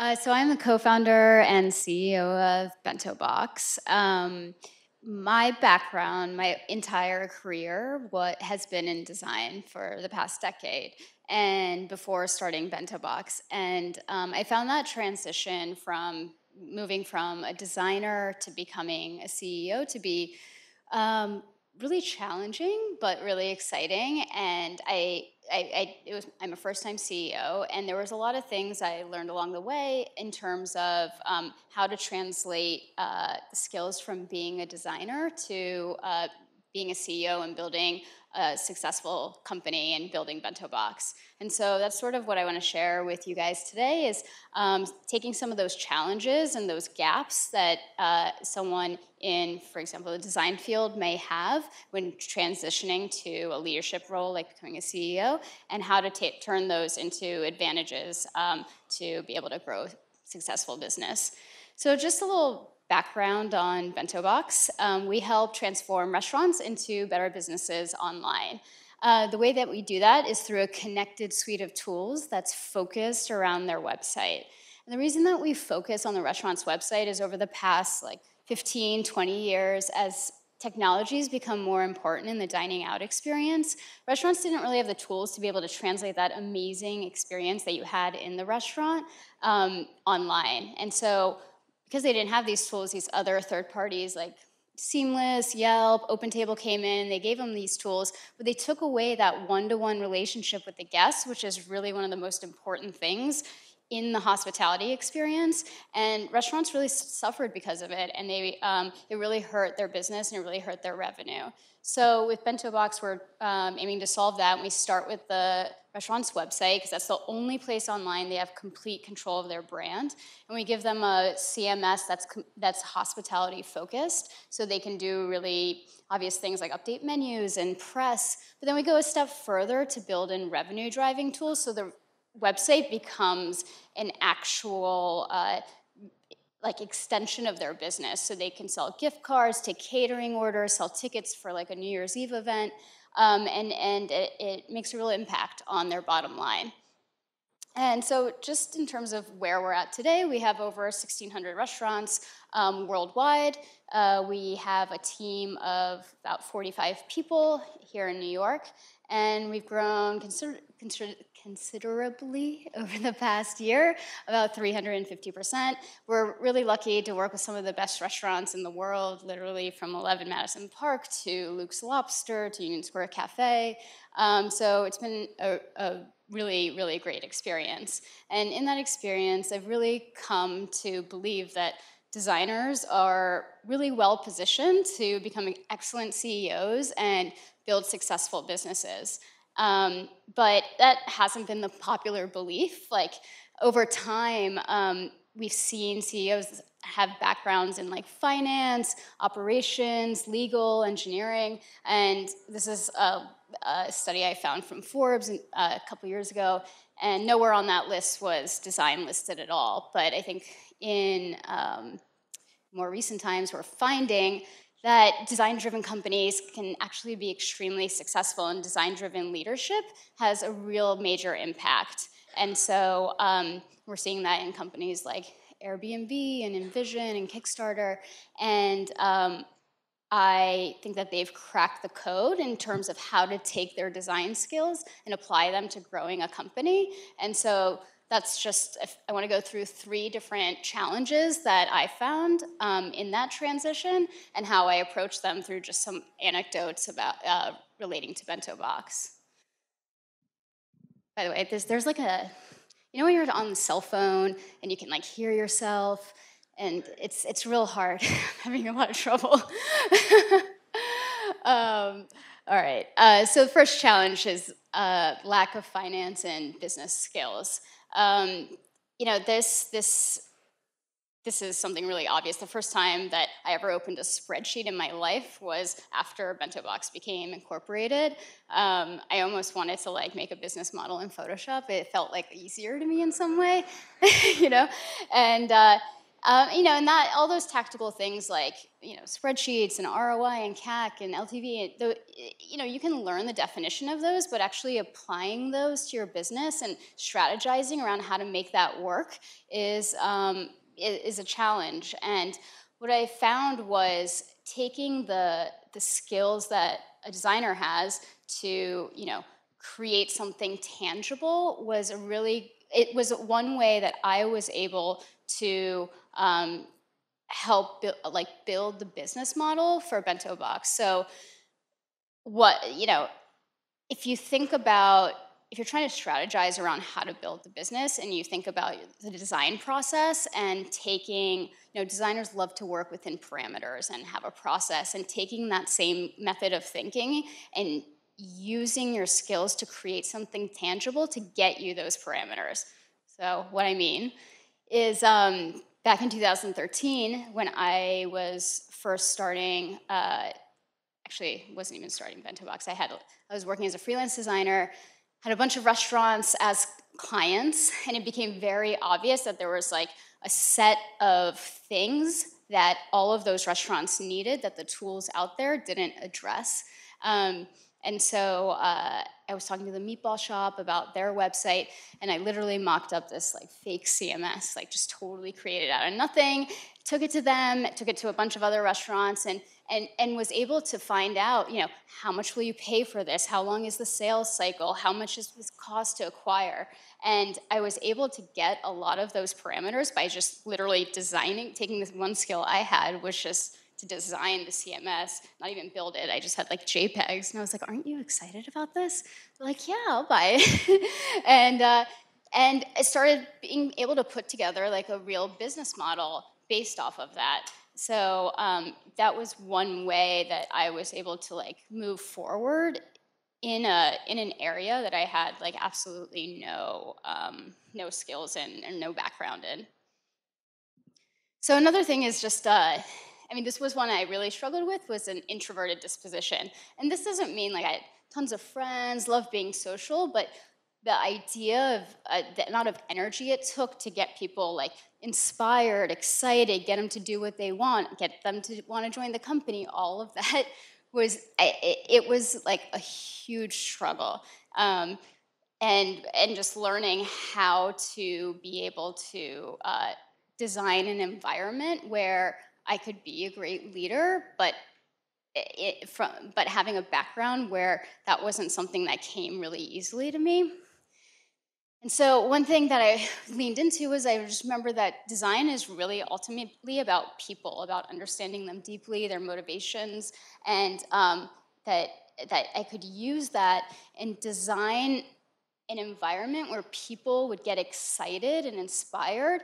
Uh, so I'm the co-founder and CEO of BentoBox. Um, my background, my entire career, what has been in design for the past decade, and before starting BentoBox, and um, I found that transition from moving from a designer to becoming a CEO to be um, really challenging, but really exciting. And I, I, I, it was, I'm a first-time CEO, and there was a lot of things I learned along the way in terms of um, how to translate uh, skills from being a designer to uh, being a CEO and building a successful company and building BentoBox. And so that's sort of what I want to share with you guys today is um, taking some of those challenges and those gaps that uh, someone in, for example, the design field may have when transitioning to a leadership role like becoming a CEO and how to turn those into advantages um, to be able to grow a successful business. So just a little background on BentoBox. Um, we help transform restaurants into better businesses online. Uh, the way that we do that is through a connected suite of tools that's focused around their website. And the reason that we focus on the restaurant's website is over the past like 15, 20 years, as technologies become more important in the dining out experience, restaurants didn't really have the tools to be able to translate that amazing experience that you had in the restaurant um, online. And so because they didn't have these tools, these other third parties like Seamless, Yelp, OpenTable came in, they gave them these tools, but they took away that one to one relationship with the guests, which is really one of the most important things in the hospitality experience. And restaurants really suffered because of it, and they, um, it really hurt their business and it really hurt their revenue. So with BentoBox, we're um, aiming to solve that. And we start with the restaurant's website because that's the only place online they have complete control of their brand. And we give them a CMS that's that's hospitality focused, so they can do really obvious things like update menus and press. But then we go a step further to build in revenue driving tools, so the website becomes an actual uh, like extension of their business. So they can sell gift cards, take catering orders, sell tickets for like a New Year's Eve event, um, and, and it, it, makes a real impact on their bottom line. And so just in terms of where we're at today, we have over 1,600 restaurants um, worldwide. Uh, we have a team of about 45 people here in New York, and we've grown consider consider considerably over the past year, about 350%. We're really lucky to work with some of the best restaurants in the world, literally from 11 Madison Park to Luke's Lobster to Union Square Cafe. Um, so it's been a, a really, really great experience. And in that experience, I've really come to believe that designers are really well positioned to become excellent CEOs and build successful businesses. Um, but that hasn't been the popular belief. Like over time, um, we've seen CEOs have backgrounds in like finance, operations, legal, engineering, and this is a, a study I found from Forbes uh, a couple years ago, and nowhere on that list was design listed at all. But I think in um, more recent times, we're finding that design driven companies can actually be extremely successful and design driven leadership has a real major impact. And so um, we're seeing that in companies like Airbnb and InVision and Kickstarter. And um, I think that they've cracked the code in terms of how to take their design skills and apply them to growing a company. And so that's just, I want to go through three different challenges that I found um, in that transition and how I approach them through just some anecdotes about uh, relating to BentoBox. By the way, there's, there's like a, you know when you're on the cell phone and you can like hear yourself and it's, it's real hard. Having a lot of trouble. um, all right, uh, so the first challenge is uh, lack of finance and business skills. Um, you know, this, this, this is something really obvious. The first time that I ever opened a spreadsheet in my life was after BentoBox became incorporated. Um, I almost wanted to like make a business model in Photoshop. It felt like easier to me in some way, you know? And, uh, Um, you know, and that all those tactical things like you know spreadsheets and ROI and CAC and LTV, you know, you can learn the definition of those, but actually applying those to your business and strategizing around how to make that work is um, is a challenge. And what I found was taking the the skills that a designer has to you know create something tangible was a really it was one way that I was able to um, help bu- like build the business model for BentoBox. So what you know, if you think about if you're trying to strategize around how to build the business and you think about the design process and taking you know designers love to work within parameters and have a process and taking that same method of thinking and using your skills to create something tangible to get you those parameters so what i mean is um, back in 2013 when i was first starting uh, actually wasn't even starting BentoBox i had i was working as a freelance designer had a bunch of restaurants as clients, and it became very obvious that there was like a set of things that all of those restaurants needed that the tools out there didn't address. Um, and so uh, I was talking to the meatball shop about their website, and I literally mocked up this like fake CMS, like just totally created out of nothing. Took it to them, took it to a bunch of other restaurants, and and and was able to find out, you know, how much will you pay for this? How long is the sales cycle? How much is this cost to acquire? And I was able to get a lot of those parameters by just literally designing, taking this one skill I had, which just to design the CMS, not even build it. I just had like JPEGs, and I was like, "Aren't you excited about this?" They're like, "Yeah, I'll buy it." and uh, and I started being able to put together like a real business model based off of that. So um, that was one way that I was able to like move forward in a in an area that I had like absolutely no um, no skills in and no background in. So another thing is just uh, I mean, this was one I really struggled with was an introverted disposition. And this doesn't mean like I had tons of friends, love being social, but the idea of uh, the amount of energy it took to get people like inspired, excited, get them to do what they want, get them to want to join the company, all of that was it, it was like a huge struggle. Um, and and just learning how to be able to uh, design an environment where I could be a great leader, but it, from but having a background where that wasn't something that came really easily to me. And so one thing that I leaned into was I just remember that design is really ultimately about people, about understanding them deeply, their motivations, and um, that that I could use that and design an environment where people would get excited and inspired,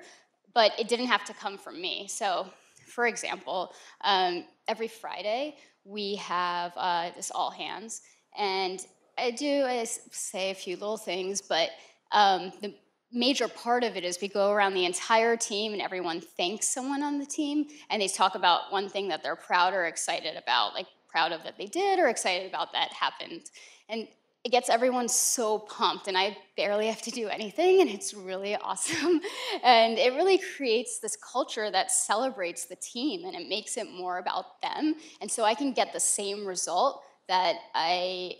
but it didn't have to come from me. So for example, um, every Friday we have uh, this all hands, and I do I say a few little things, but um, the major part of it is we go around the entire team and everyone thanks someone on the team, and they talk about one thing that they're proud or excited about, like proud of that they did or excited about that happened. And it gets everyone so pumped and i barely have to do anything and it's really awesome. And it really creates this culture that celebrates the team and it makes it more about them. And so i can get the same result that i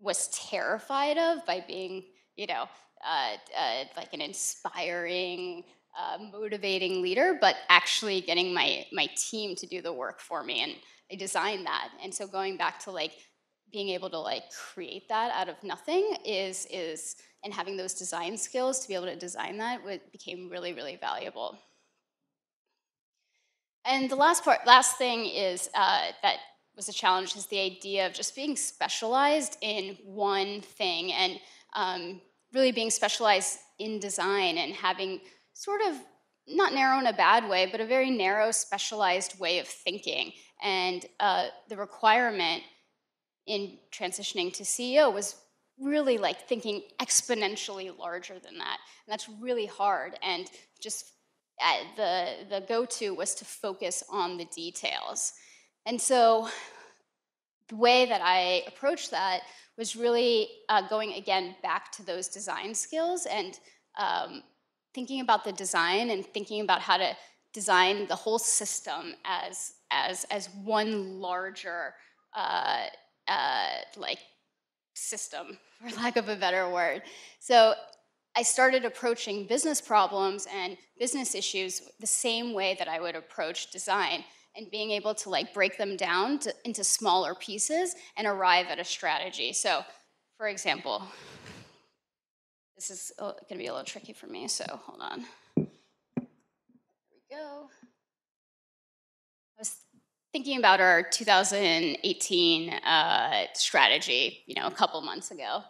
was terrified of by being you know uh, uh, like an inspiring uh, motivating leader but actually getting my my team to do the work for me and i designed that. And so going back to like being able to like create that out of nothing is is and having those design skills to be able to design that became really really valuable. And the last part last thing is uh, that was a challenge is the idea of just being specialized in one thing and um, really being specialized in design and having sort of not narrow in a bad way but a very narrow specialized way of thinking. And uh, the requirement in transitioning to CEO was really like thinking exponentially larger than that. And that's really hard. And just uh, the, the go to was to focus on the details. And so the way that I approached that was really uh, going again back to those design skills and um, thinking about the design and thinking about how to design the whole system as as as one larger uh, uh, like system, for lack of a better word. So I started approaching business problems and business issues the same way that I would approach design and being able to like break them down to, into smaller pieces and arrive at a strategy. So, for example, this is going to be a little tricky for me, so hold on. There we go. Thinking about our 2018 uh, strategy, you know, a couple months ago.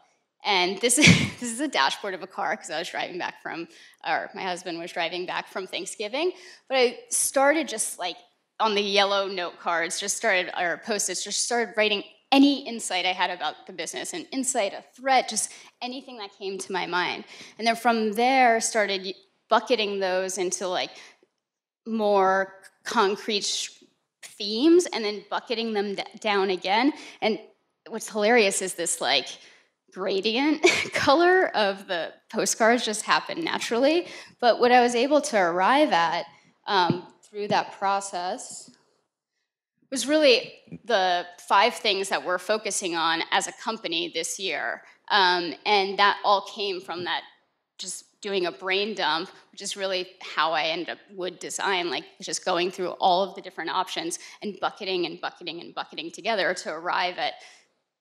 And this is, this is a dashboard of a car because I was driving back from, or my husband was driving back from Thanksgiving. But I started just like on the yellow note cards, just started, or post-its, just started writing any insight I had about the business, an insight, a threat, just anything that came to my mind. And then from there, started bucketing those into like more concrete themes and then bucketing them down again. And what's hilarious is this like gradient color of the postcards just happened naturally. But what I was able to arrive at um, through that process was really the five things that we're focusing on as a company this year. Um, and that all came from that just doing a brain dump, which is really how I ended up would design, like just going through all of the different options and bucketing and bucketing and bucketing together to arrive at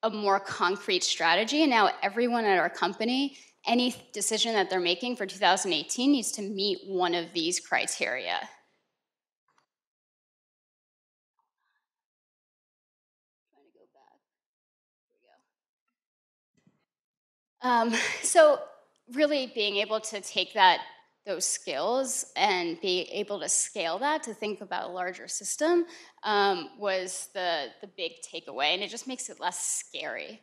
a more concrete strategy. And now everyone at our company, any decision that they're making for 2018 needs to meet one of these criteria. Um, so really being able to take that those skills and be able to scale that to think about a larger system um, was the, the big takeaway, and it just makes it less scary.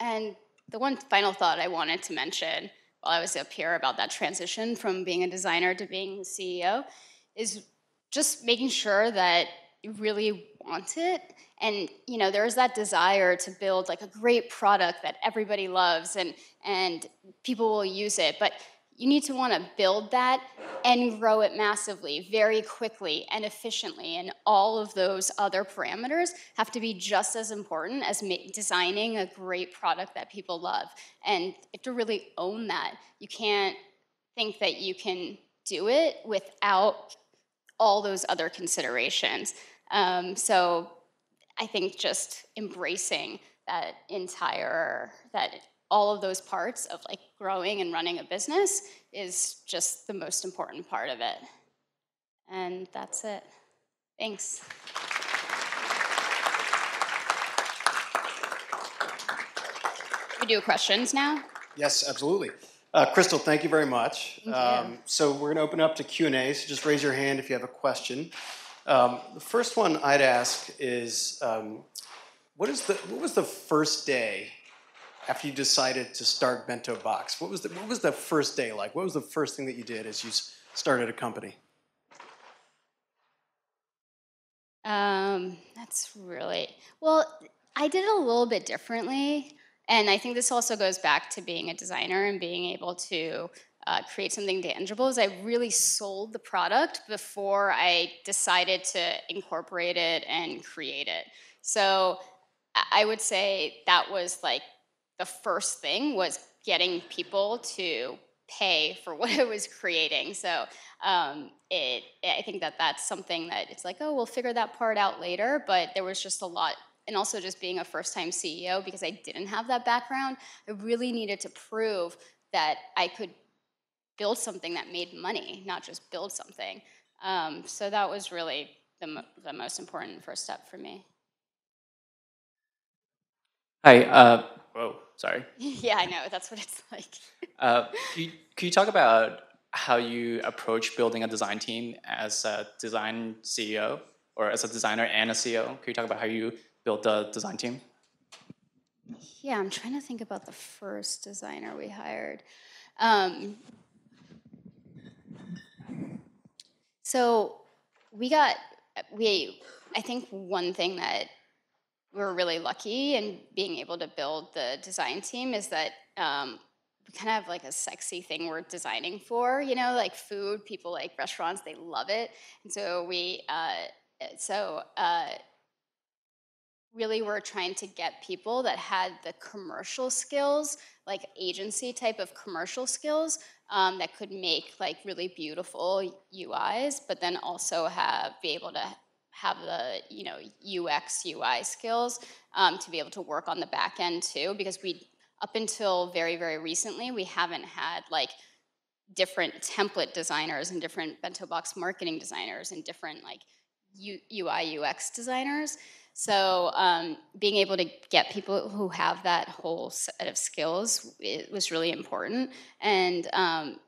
And the one final thought I wanted to mention while I was up here about that transition from being a designer to being CEO is just making sure that really want it. And you know there's that desire to build like a great product that everybody loves and and people will use it. But you need to want to build that and grow it massively very quickly and efficiently. And all of those other parameters have to be just as important as designing a great product that people love. And you have to really own that. You can't think that you can do it without all those other considerations um, so I think just embracing that entire that all of those parts of like growing and running a business is just the most important part of it. And that's it. Thanks. We do questions now? Yes, absolutely. Uh, Krystle, thank you very much. Um. So we're going to open up to Q&A, so just raise your hand if you have a question. Um, the first one I'd ask is, um, what, is the, what was the first day after you decided to start BentoBox? What was, the, what was the first day like? What was the first thing that you did as you started a company? Um, that's really, well, I did it a little bit differently. And I think this also goes back to being a designer and being able to uh, create something tangible is I really sold the product before I decided to incorporate it and create it. So I would say that was like the first thing was getting people to pay for what I was creating. So um, it, I think that that's something that it's like, oh, we'll figure that part out later. But there was just a lot, and also just being a first-time CEO because I didn't have that background, I really needed to prove that I could build something that made money, not just build something. Um, so that was really the, mo the most important first step for me. Hi. Uh, whoa, sorry. yeah, I know. That's what it's like. uh, can, you, can you talk about how you approach building a design team as a design CEO or as a designer and a CEO? Can you talk about how you built a design team? Yeah, I'm trying to think about the first designer we hired. Um, So we got we I think one thing that we're really lucky in being able to build the design team is that um, kind of have like a sexy thing we're designing for, you know, like food. People like restaurants, they love it, and so we, uh, so uh, really we're trying to get people that had the commercial skills, like agency type of commercial skills, um, that could make like really beautiful UIs, but then also have be able to have the you know UX UI skills um, to be able to work on the back end too, because we up until very, very recently, we haven't had like different template designers and different BentoBox marketing designers and different like U- UI UX designers. So um, being able to get people who have that whole set of skills it was really important. And um,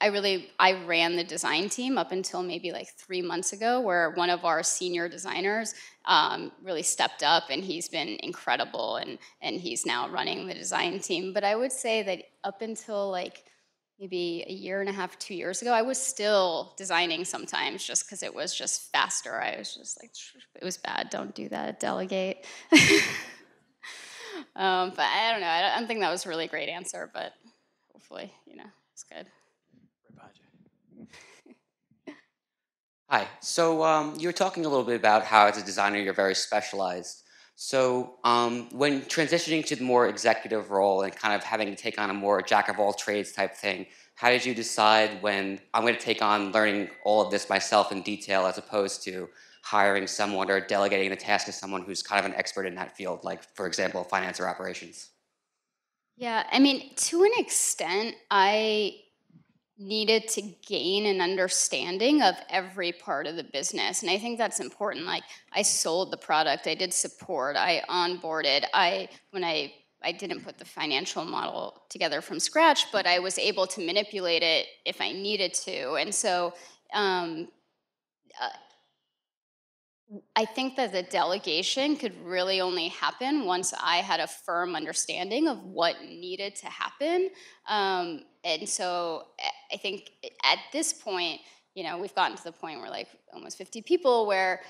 I really I ran the design team up until maybe like three months ago, where one of our senior designers um, really stepped up, and he's been incredible, and and he's now running the design team. But I would say that up until like maybe a year and a half, two years ago, I was still designing sometimes just because it was just faster. I was just like, it was bad. Don't do that. Delegate. um, but I don't know. I don't think that was a really great answer, but hopefully, you know, it's good. Hi. So um, you were talking a little bit about how, as a designer, you're very specialized. So um, when transitioning to the more executive role and kind of having to take on a more jack of all trades type thing, how did you decide when I'm going to take on learning all of this myself in detail as opposed to hiring someone or delegating the task to someone who's kind of an expert in that field, like, for example, finance or operations? Yeah, I mean, to an extent, I needed to gain an understanding of every part of the business and i think that's important like i sold the product i did support i onboarded i when i i didn't put the financial model together from scratch but i was able to manipulate it if i needed to and so um, uh, I think that the delegation could really only happen once I had a firm understanding of what needed to happen. Um, and so I think at this point, you know, we've gotten to the point where like almost 50 people where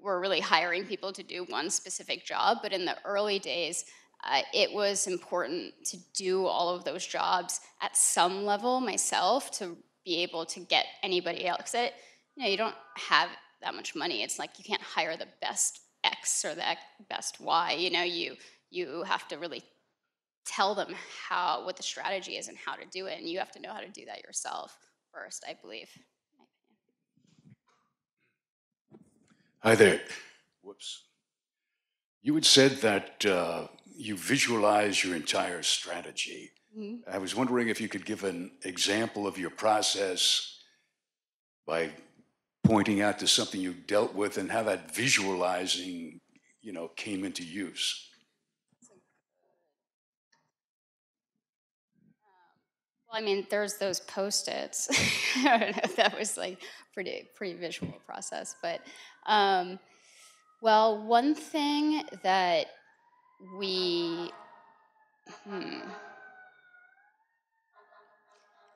we're really hiring people to do one specific job. But in the early days, uh, it was important to do all of those jobs at some level myself to be able to get anybody else. It, you know, you don't have that much money. It's like you can't hire the best X or the best Y. You know, you you have to really tell them how what the strategy is and how to do it, and you have to know how to do that yourself first. I believe. Hi there. Whoops. You had said that uh, you visualize your entire strategy. Mm-hmm. I was wondering if you could give an example of your process by pointing out to something you dealt with and how that visualizing, you know, came into use. Well, I mean, there's those post-its. I don't know that was like pretty pretty visual process, but um, well, one thing that we, hmm,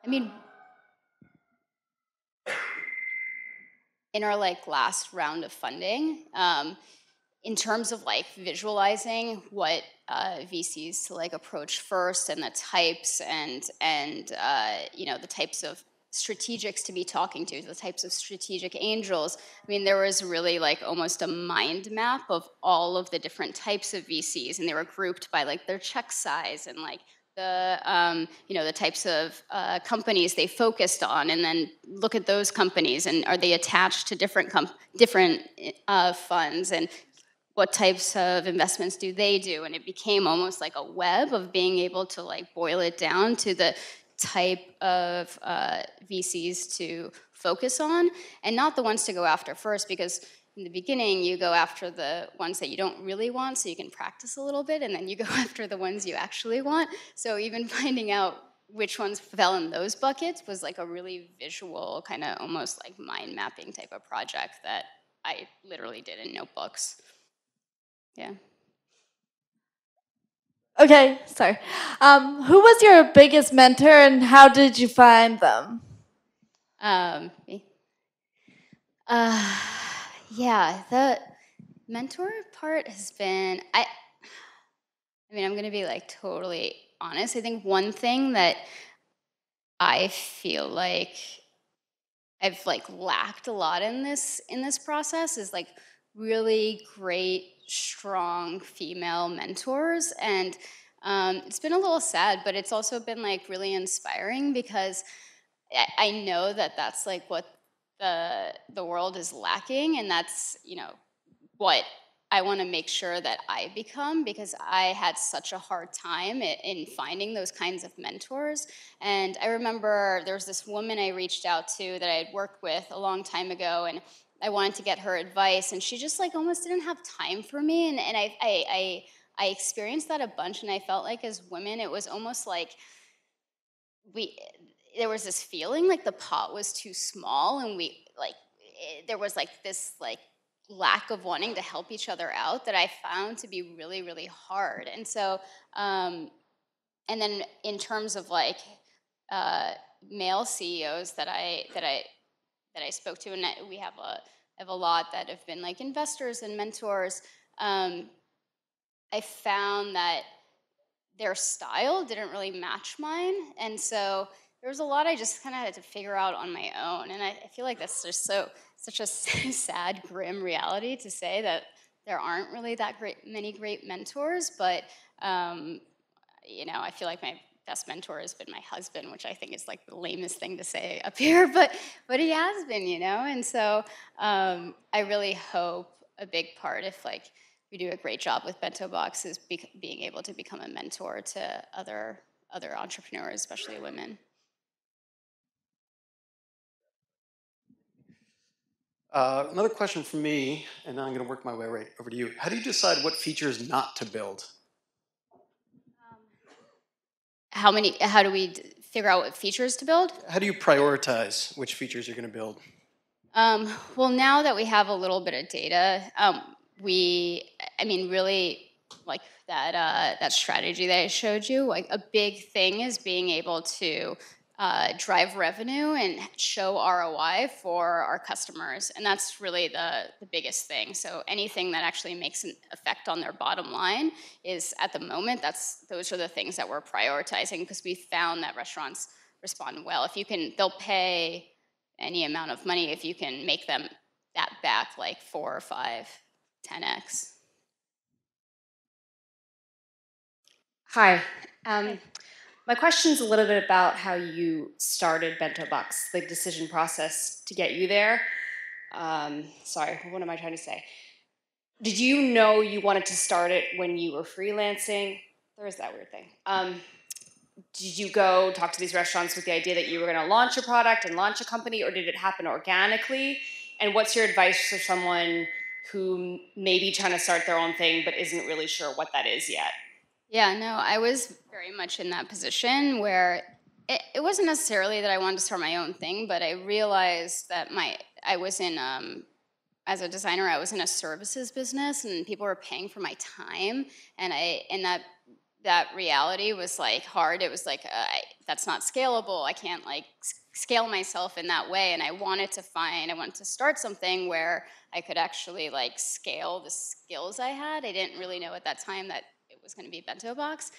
I mean, in our like last round of funding um, in terms of like visualizing what uh, VCs to like approach first and the types and and uh, you know the types of strategics to be talking to the types of strategic angels. I mean there was really like almost a mind map of all of the different types of vcs and they were grouped by like their check size and like the um, you know the types of uh, companies they focused on, and then look at those companies and are they attached to different different uh, funds and what types of investments do they do and it became almost like a web of being able to like boil it down to the type of uh, vcs to focus on and not the ones to go after first because in the beginning, you go after the ones that you don't really want so you can practice a little bit, and then you go after the ones you actually want. So, even finding out which ones fell in those buckets was like a really visual, kind of almost like mind mapping type of project that I literally did in notebooks. Yeah. Okay, sorry. Um, who was your biggest mentor and how did you find them? Um, me. Uh, yeah, the mentor part has been I I mean, I'm going to be like totally honest. I think one thing that I feel like I've like lacked a lot in this in this process is like really great, strong female mentors, and um, it's been a little sad, but it's also been like really inspiring because I, I know that that's like what the the world is lacking, and that's you know what I want to make sure that I become because I had such a hard time in finding those kinds of mentors. And I remember there was this woman I reached out to that I had worked with a long time ago, and I wanted to get her advice, and she just like almost didn't have time for me. And, and I, I, I, I experienced that a bunch, and I felt like as women, it was almost like we there was this feeling like the pot was too small, and we like it, there was like this like lack of wanting to help each other out that I found to be really, really hard. And so, um, and then in terms of like uh, male CEOs that I that I that I spoke to, and we have a have a lot that have been like investors and mentors. Um, I found that their style didn't really match mine, and so there was a lot I just kind of had to figure out on my own. And I, I feel like that's just so such a sad, grim reality to say that there aren't really that great many great mentors. But um, you know, I feel like my best mentor has been my husband, which I think is like the lamest thing to say up here, but but he has been, you know. And so um, I really hope a big part, if like we do a great job with BentoBox, is be- being able to become a mentor to other other entrepreneurs, especially women. Uh, another question for me, and then I'm going to work my way right over to you. How do you decide what features not to build? How many? How do we d- figure out what features to build? How do you prioritize which features you're going to build? Um, well, now that we have a little bit of data, um, we, I mean, really, like that uh, that strategy that I showed you, like a big thing is being able to uh, drive revenue and show ROI for our customers. And that's really the, the biggest thing. So anything that actually makes an effect on their bottom line is at the moment, that's those are the things that we're prioritizing because we found that restaurants respond well. If you can, they'll pay any amount of money if you can make them that back like four or five, 10x. Hi. Um, my question is a little bit about how you started BentoBox, the decision process to get you there. Um, sorry, what am I trying to say? Did you know you wanted to start it when you were freelancing? There is that weird thing. Um, did you go talk to these restaurants with the idea that you were going to launch a product and launch a company, or did it happen organically? And what's your advice for someone who may be trying to start their own thing but isn't really sure what that is yet? Yeah, no, I was very much in that position where it, it wasn't necessarily that I wanted to start my own thing, but I realized that my I was in um, as a designer, I was in a services business, and people were paying for my time, and I and that that reality was like hard. It was like uh, I, that's not scalable. I can't like scale myself in that way, and I wanted to find I wanted to start something where I could actually like scale the skills I had. I didn't really know at that time that was going to be a BentoBox.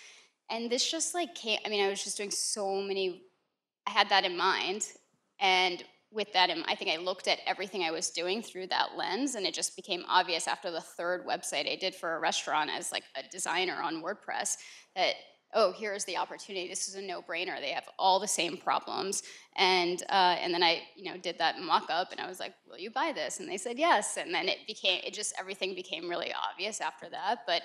And this just like came, I mean, I was just doing so many, I had that in mind. And with that, in, I think I looked at everything I was doing through that lens, and it just became obvious after the third website I did for a restaurant as like a designer on WordPress that oh, here's the opportunity. This is a no-brainer. They have all the same problems, and uh, and then I you know did that mock-up, and I was like, will you buy this? And they said yes, and then it became it just everything became really obvious after that, but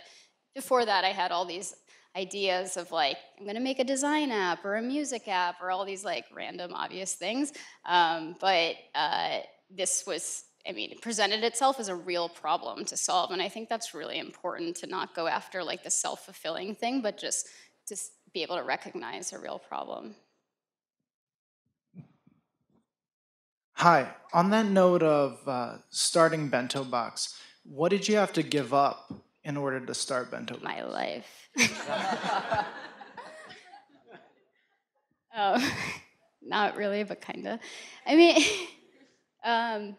before that, I had all these ideas of like, I'm gonna make a design app or a music app or all these like random obvious things. Um, but uh, this was, I mean, it presented itself as a real problem to solve. And I think that's really important to not go after like the self fulfilling thing, but just to be able to recognize a real problem. Hi. On that note of uh, starting BentoBox, what did you have to give up in order to start Bento? My life. oh, not really, but kinda. I mean, um,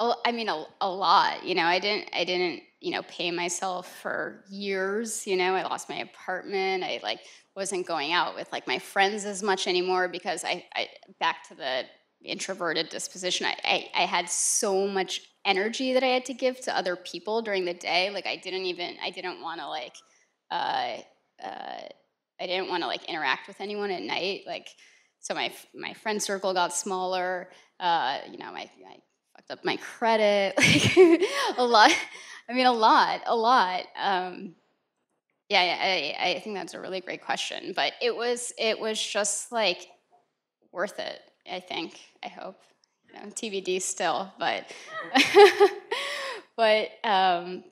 I mean a, a lot. You know, I didn't. I didn't. you know pay myself for years you know i lost my apartment i like wasn't going out with like my friends as much anymore because i, I back to the introverted disposition I, I i had so much energy that i had to give to other people during the day like i didn't even i didn't want to like uh, uh, i didn't want to like interact with anyone at night like so my my friend circle got smaller uh, you know my fucked up my credit, like a lot. I mean, a lot, a lot. Um, yeah, I, I think that's a really great question, but it was it was just like worth it. I think. I hope. Know, TBD still, but but um,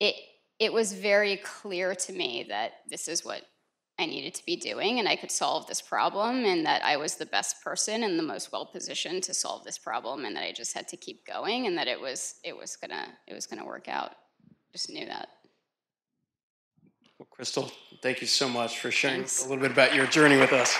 it it was very clear to me that this is what I needed to be doing and I could solve this problem and that I was the best person and the most well positioned to solve this problem and that I just had to keep going and that it was it was gonna it was gonna work out. Just knew that. Well, Krystle, thank you so much for sharing Thanks. a little bit about your journey with us.